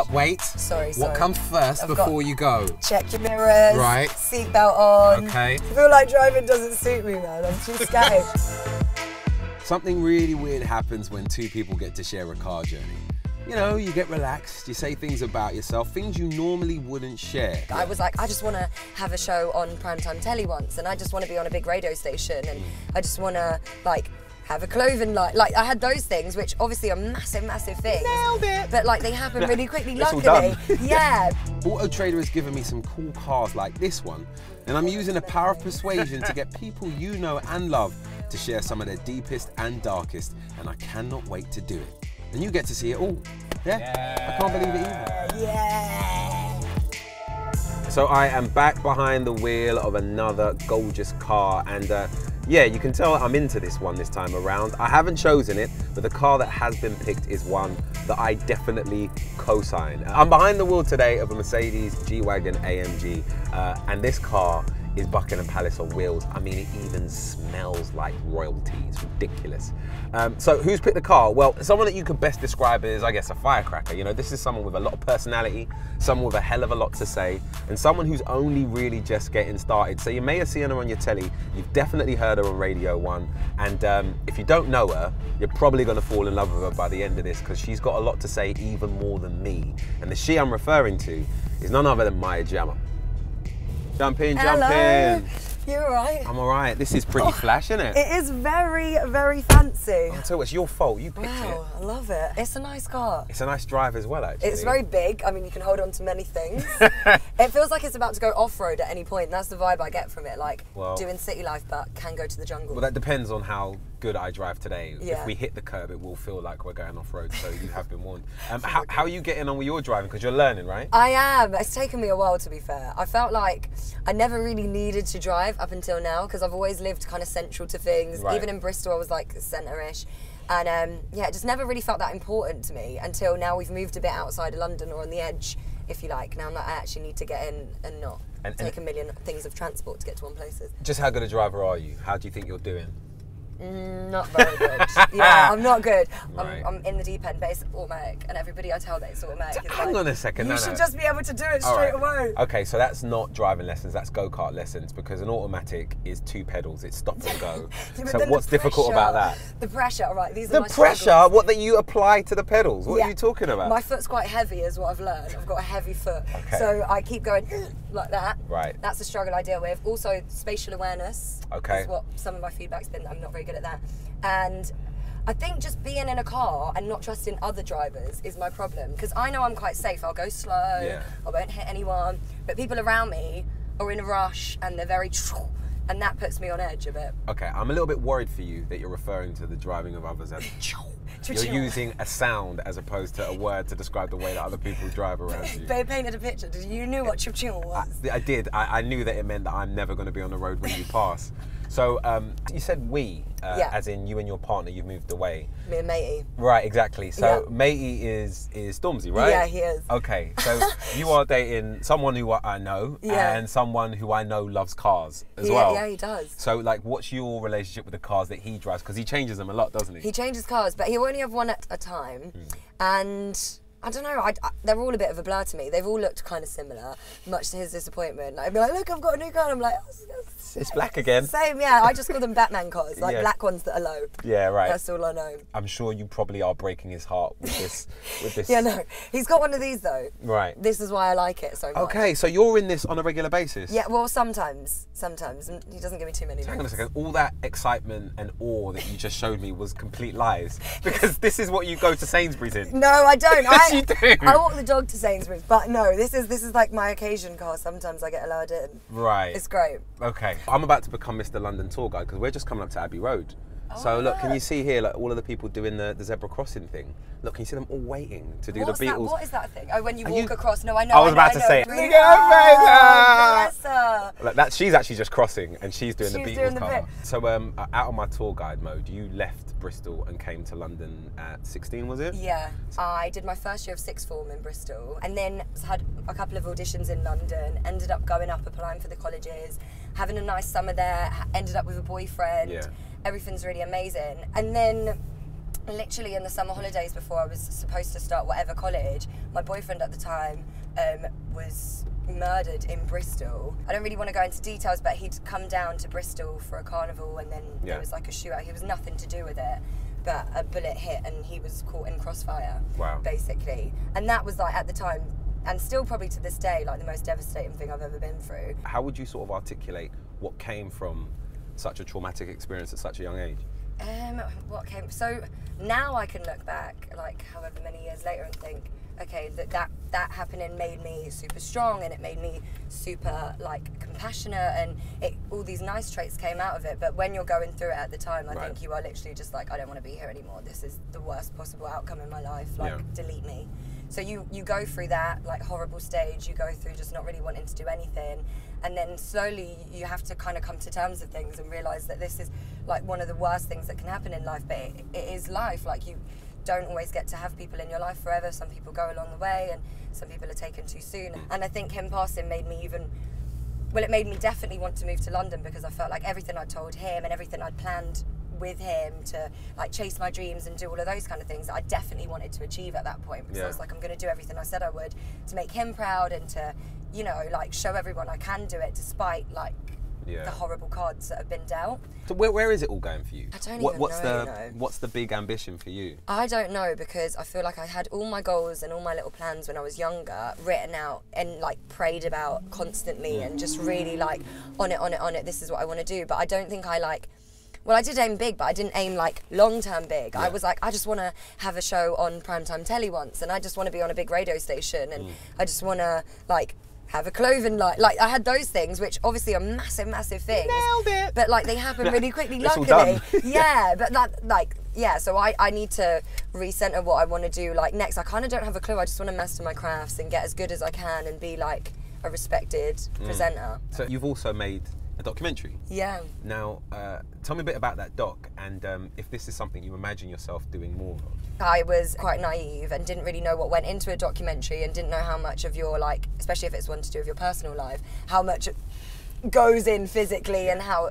stop, wait. Sorry, What comes 1st I've before you go? Check your mirrors. Right. Seatbelt on. Okay. I feel like driving doesn't suit me, man. I'm too scared. Something really weird happens when two people get to share a car journey. You know, you get relaxed, you say things about yourself, things you normally wouldn't share. I was like, I just want to have a show on primetime telly once, and I just want to be on a big radio station, and mm. I just want to like have a cloven light. Like I had those things, which obviously are massive, massive things. Nailed it. But like they happen really quickly. It's all Luckily, done. yeah. Auto Trader has given me some cool cars like this one, and I'm using the power of persuasion to get people you know and love to share some of their deepest and darkest, and I cannot wait to do it. And you get to see it all. Yeah, I can't believe it either. Yeah. So I am back behind the wheel of another gorgeous car and uh, yeah, you can tell I'm into this one this time around. I haven't chosen it, but the car that has been picked is one that I definitely co-sign. I'm behind the wheel today of a Mercedes G-Wagon AMG uh, and this car is Buckingham Palace on wheels. I mean, it even smells like royalty. It's ridiculous. Um, so who's picked the car? Well, someone that you could best describe as, I guess, a firecracker. You know, this is someone with a lot of personality, someone with a hell of a lot to say, and someone who's only really just getting started. So you may have seen her on your telly. You've definitely heard her on Radio 1. And um, if you don't know her, you're probably going to fall in love with her by the end of this because she's got a lot to say even more than me. And the she I'm referring to is none other than Maya Jama. Jump in, jump Hello. in. You alright? I'm all right. This is pretty oh, flash, isn't it? It is very, very fancy. I'll tell you, it's your fault. You picked Wow, it. I love it. It's a nice car. It's a nice drive as well, actually. It's very big. I mean, you can hold on to many things. it feels like it's about to go off road at any point. That's the vibe I get from it. Like Well- doing city life, but can go to the jungle. Well, that depends on how good I drive today. If we hit the curb, it will feel like we're going off road. So you have been warned. Um, how, how are you getting on with your driving? Because you're learning, right? I am. It's taken me a while to be fair. I felt like I never really needed to drive up until now because I've always lived kind of central to things. Right. Even in Bristol, I was like centre-ish. And um, yeah, it just never really felt that important to me until now we've moved a bit outside of London or on the edge, if you like. Now that I actually need to get in and not And- take a million things of transport to get to one place. Just how good a driver are you? How do you think you're doing? Mm, not very good. yeah, I'm not good. Right. I'm, I'm in the deep end, but it's automatic, and everybody I tell that it's automatic. Hang like, on a second, You no, should no. just be able to do it All straight right. away. Okay, so that's not driving lessons, that's go kart lessons because an automatic is two pedals, it's stop and go. Yeah, so what's the difficult about that? The pressure, All right, These are The my pressure, struggles. what that you apply to the pedals. What Yeah. are you talking about? My foot's quite heavy, is what I've learned. I've got a heavy foot, Okay. so I keep going like that. Right. That's a struggle I deal with. Also, spatial awareness. Okay. Is what some of my feedback's been. I'm not very good at that, and. I think just being in a car and not trusting other drivers is my problem because I know I'm quite safe. I'll go slow. Yeah. I won't hit anyone. But people around me are in a rush and they're very, and that puts me on edge a bit. Okay, I'm a little bit worried for you that you're referring to the driving of others as you're using a sound as opposed to a word to describe the way that other people drive around you. They painted a picture. Did you knew what eh, choo choo was? I did. I, I knew that it meant that I'm never going to be on the road when you pass. So um, you said we, uh, Yeah. as in you and your partner, you've moved away. Me and matey. Right, exactly. So Yeah. matey is is Stormzy, right? Yeah, he is. Okay, so you are dating someone who I know Yeah. and someone who I know loves cars as Yeah, well. yeah, he does. So, like, what's your relationship with the cars that he drives? Because he changes them a lot, doesn't he? He changes cars, but he'll only have one at a time. Hmm. And I don't know, I, I- they're all a bit of a blur to me. They've all looked kind of similar, much to his disappointment. I'd be like, look, I've got a new car. And I'm like, oh, it's- it's black again. Same, yeah. I just call them Batman cars, like Yeah. black ones that are low. Yeah, right. That's all I know. I'm sure you probably are breaking his heart with this. with this. Yeah, no. He's got one of these though. Right. This is why I like it so much. Okay, so you're in this on a regular basis. Yeah, well, sometimes, sometimes. Mm, he doesn't give me too many. Hang on a second. All that excitement and awe that you just showed me was complete lies. Because this is what you go to Sainsbury's in. No, I don't. I, you do. I walk the dog to Sainsbury's, but no, this is this is like my occasion car. Sometimes I get allowed in. Right. It's great. Okay. I'm about to become Mr. London tour guide because we're just coming up to Abbey Road. So Oh, look, can you see here like all of the people doing the, the zebra crossing thing? Look, can you see them all waiting to do What's the that? Beatles? What is that thing? Oh, when you Are walk you- across. No, I know. I was know, about I to say it. Really? Look at her face, ah! Oh, her. Like that, she's actually just crossing and she's doing the She's Beatles doing the car. bit. So um, uh, out of my tour guide mode, you left Bristol and came to London at 16, was it? Yeah, I did my first year of sixth form in Bristol, and then had a couple of auditions in London. Ended up going up, applying for the colleges, having a nice summer there. Ended up with a boyfriend. Yeah. Everything's really amazing, and then literally in the summer holidays before I was supposed to start whatever college, my boyfriend at the time um, was murdered in Bristol. I don't really want to go into details, but he'd come down to Bristol for a carnival and then Yeah. there was like a shootout. He was nothing to do with it. But a bullet hit and he was caught in crossfire, Wow. basically. And that was like at the time, and still probably to this day, like the most devastating thing I've ever been through. How would you sort of articulate what came from such a traumatic experience at such a young age? Um, what came? So now I can look back, like however many years later, and think, okay, that that that happening made me super strong, and it made me super like compassionate, and it all these nice traits came out of it. But when you're going through it at the time, I Right. think you are literally just like, I don't want to be here anymore. This is the worst possible outcome in my life. Like, Yeah. delete me. So you you go through that like horrible stage. You go through just not really wanting to do anything, and then slowly you have to kind of come to terms with things and realize that this is like one of the worst things that can happen in life. But it, it is life. Like you don't always get to have people in your life forever. Some people go along the way, and some people are taken too soon. And I think him passing made me even well, it made me definitely want to move to London because I felt like everything I told him and everything I'd planned with him to like chase my dreams and do all of those kind of things that I definitely wanted to achieve at that point because Yeah. I was like, I'm going to do everything I said I would to make him proud and to, you know, like show everyone I can do it despite like Yeah. the horrible cards that have been dealt. So where, where is it all going for you? I don't what, even what's know, the what's the big ambition for you? I don't know because I feel like I had all my goals and all my little plans when I was younger written out and like prayed about constantly and just really like on it, on it, on it. This is what I want to do. But I don't think I like. Well, I did aim big, but I didn't aim like long term big. I was like, I just want to have a show on primetime telly once, and I just want to be on a big radio station, and I just want to like have a clothing line. Like I had those things, which obviously are massive, massive things. Nailed it. But like they happen really quickly. It's all luckily, done. yeah. But that like yeah. So I I need to recenter what I want to do. Like next, I kind of don't have a clue. I just want to master my crafts and get as good as I can and be like a respected Mm. presenter. So you've also made a documentary. Yeah. Now, uh, tell me a bit about that doc and um, if this is something you imagine yourself doing more of. I was quite naive and didn't really know what went into a documentary and didn't know how much of your like, especially if it's one to do with your personal life, how much it goes in physically and how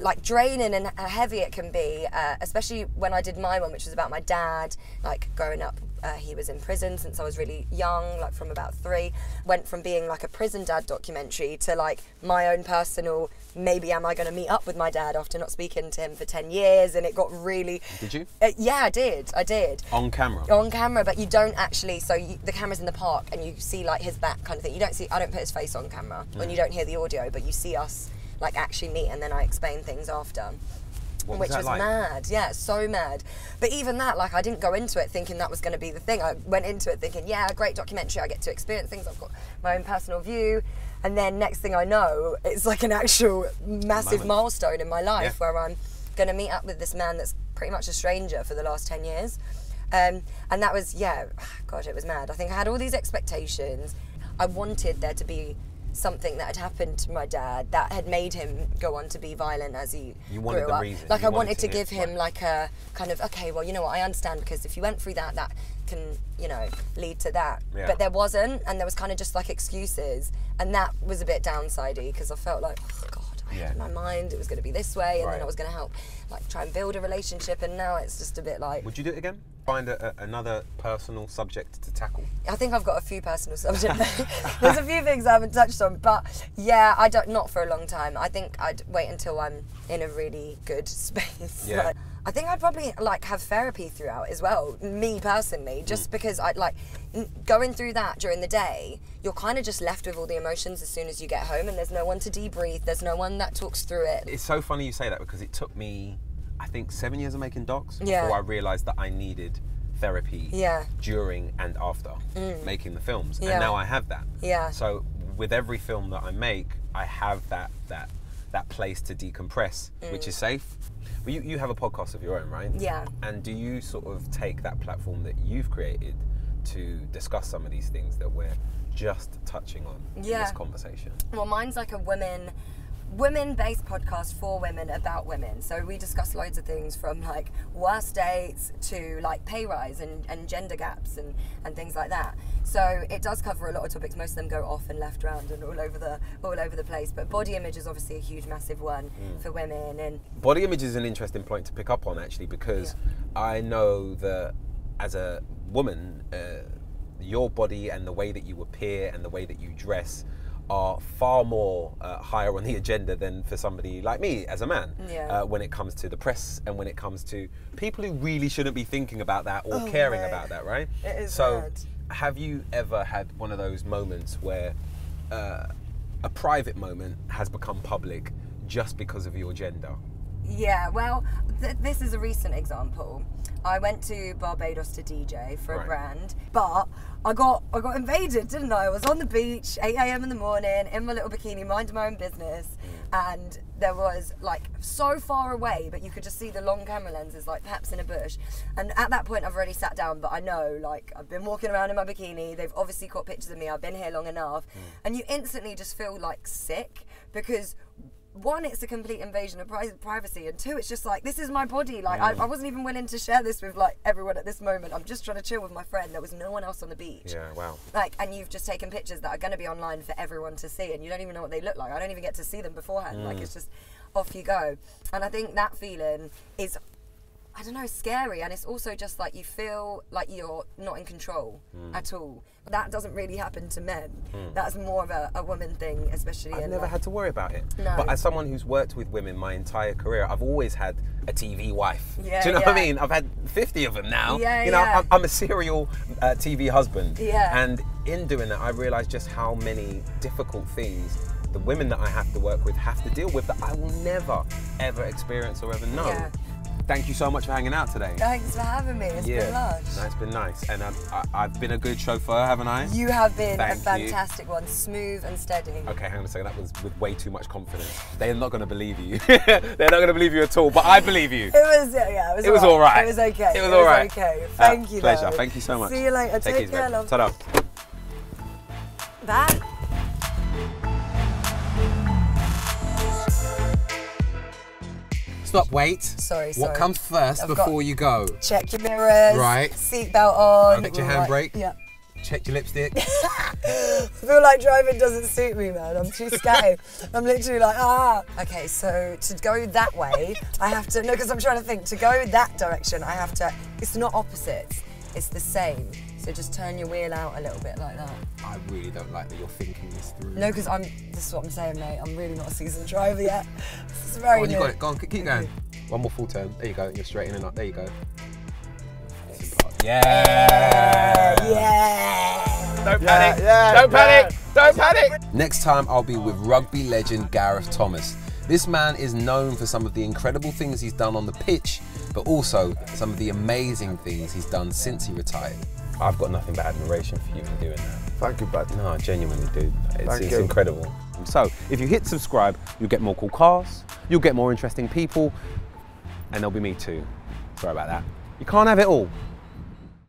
like draining and how heavy it can be. Uh, especially when I did my one, which was about my dad, like growing up. Uh, he was in prison since I was really young, like from about three. Went from being like a prison dad documentary to like my own personal. Maybe am I going to meet up with my dad after not speaking to him for ten years? And it got really. Did you? Uh, yeah, I did. I did On camera? on camera, but you don't actually. So you, the camera's in the park, and you see like his back kind of thing. You don't see. I don't put his face on camera, and you don't hear the audio, but you see us like actually meet, and then I explain things after. What was which that was like? mad, yeah, so mad. But even that, like, I didn't go into it thinking that was going to be the thing. I went into it thinking, yeah, great documentary. I get to experience things. I've got my own personal view, and then next thing I know, it's like an actual massive Moment. milestone in my life Yeah. where I'm going to meet up with this man that's pretty much a stranger for the last 10 years. Um, and that was, yeah, God, it was mad. I think I had all these expectations. I wanted there to be something that had happened to my dad that had made him go on to be violent as he You wanted grew the up. reason. Like You I wanted wanted to to give him right. like a kind of okay, well, you know what, I understand because if you went through that, that can you know lead to that. Yeah. But there wasn't, and there was kind of just like excuses, and that was a bit downsidey because I felt like, oh God, I Yeah. had in my mind it was going to be this way, and Right. then I was going to help like try and build a relationship, and now it's just a bit like. Would you do it again? Find a, a, another personal subject to tackle? I think I've got a few personal subjects. There's a few things I haven't touched on, but yeah, I don't not for a long time. I think I'd wait until I'm in a really good space. Yeah. Like, I think I'd probably like have therapy throughout as well. Me personally, just mm. because I'd like going through that during the day. You're kind of just left with all the emotions as soon as you get home, and there's no one to debrief. There's no one that talks through it. It's so funny you say that because it took me, I think, seven years of making docs Yeah. before I realised that I needed therapy Yeah. during and after making the films. Yeah. And now I have that. Yeah. So with every film that I make, I have that that that place to decompress, which is safe. Well, you, you have a podcast of your own, right? Mm. Yeah. And do you sort of take that platform that you've created to discuss some of these things that we're just touching on in this conversation? Well, mine's like a women women-based podcast for women about women. So we discuss loads of things from like worst dates to like pay rise and, and gender gaps and, and things like that. So it does cover a lot of topics. Most of them go off and left round and all over the all over the place. But body image is obviously a huge, massive one for women. And Body image is an interesting point to pick up on actually because I know that as a woman, uh, your body and the way that you appear and the way that you dress are far more uh, higher on the agenda than for somebody like me as a man Yeah. uh, when it comes to the press and when it comes to people who really shouldn't be thinking about that or Oh, caring about that, right? It is so, mad. have you ever had one of those moments where uh, a private moment has become public just because of your gender? Yeah, well, th- this is a recent example. I went to Barbados to DJ for Right. a brand, but I got I got invaded, didn't I? I was on the beach, 8 a.m. in the morning, in my little bikini, minding my own business, mm. and there was like so far away, but you could just see the long camera lenses, like perhaps in a bush. And at that point, I've already sat down, but I know, like, I've been walking around in my bikini. They've obviously got pictures of me. I've been here long enough, mm. and you instantly just feel like sick because one, it's a complete invasion of pri- privacy, and two, it's just like this is my body. Like I, I wasn't even willing to share this with like everyone at this moment. I'm just trying to chill with my friend. There was no one else on the beach. Yeah, wow. Like, and you've just taken pictures that are going to be online for everyone to see, and you don't even know what they look like. I don't even get to see them beforehand. Like mm. it's just off you go. And I think that feeling is. I don't know, scary, and it's also just like you feel like you're not in control at all. That doesn't really happen to men. That's more of a, a woman thing, especially I've never like- had to worry about it. No. But as someone who's worked with women my entire career, I've always had a TV wife. Yeah, Do you know what I mean? I've had 50 of them now. Yeah, you know, yeah. I'm, I'm a serial uh, TV husband. Yeah. And in doing that, I realised just how many difficult things the women that I have to work with have to deal with that I will never, ever experience or ever know. Yeah. Thank you so much for hanging out today. Thanks for having me. It's been lush. No, it's been nice. And um, I, I've been a good chauffeur, haven't I? You have been Thank a you. fantastic one, smooth and steady. Okay, hang on a second. That was with way too much confidence. They're not going to believe you. They're not going to believe you at all. But I believe you. It was, yeah, yeah, it was. It was all right. It was okay. It was all right. Okay. Uh, Thank you. Pleasure. love. Thank you so much. See you later. Take, it easy, care, love. Ta-da. Bye. Stop. Wait. Sorry, What comes 1st I've before you go? Check your mirrors. Right. Seatbelt on. Check your Right. handbrake. Yeah. Check your lipstick. I feel like driving doesn't suit me, man. I'm too scared. I'm literally like, ah. Okay, so to go that way, I have to, no, because I'm trying to think, to go that direction, I have to, it's not opposites, it's the same. So just turn your wheel out a little bit like that. I really don't like that you're thinking this through. No, because I'm, this is what I'm saying, mate. I'm really not a seasoned driver yet. This is very Go on, you new. got it. Go on, keep going. One more full turn. There you go. You're straightening up. There you go. Yeah. Yeah. Don't panic. yeah, Don't panic. yeah. Don't panic. Next time, I'll be with rugby legend Gareth Thomas. This man is known for some of the incredible things he's done on the pitch, but also some of the amazing things he's done since he retired. I've got nothing but admiration for you for doing that. Thank you, bud. No, genuinely, dude. It's, Thank it's you. incredible. So, if you hit subscribe, you'll get more cool cars, you'll get more interesting people, and there'll be me too. Sorry about that. You can't have it all.